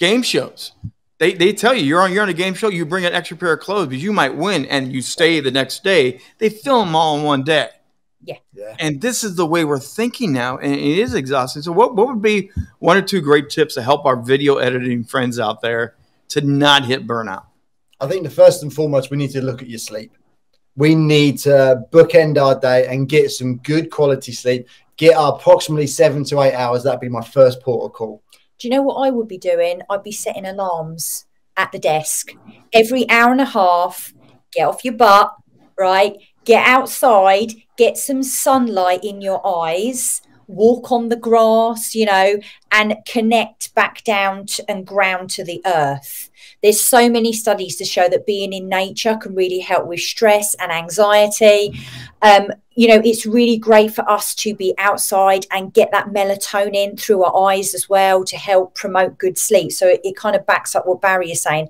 game shows. They, they tell you you're on you're on a game show. You bring an extra pair of clothes because you might win, and you stay the next day. They film all in one day. Yeah. Yeah. And this is the way we're thinking now, and it is exhausting. So, what, what would be one or two great tips to help our video editing friends out there to not hit burnout? I think the first and foremost, we need to look at your sleep. We need to bookend our day and get some good quality sleep. Get our approximately seven to eight hours. That'd be my first port of call. Do you know what I would be doing? I'd be setting alarms at the desk every hour and a half. Get off your butt, right? Get outside, get some sunlight in your eyes, walk on the grass, you know, and connect back down to, and ground to the earth. There's so many studies to show that being in nature can really help with stress and anxiety. Um, you know, it's really great for us to be outside and get that melatonin through our eyes as well to help promote good sleep. So it, it kind of backs up what Barry is saying.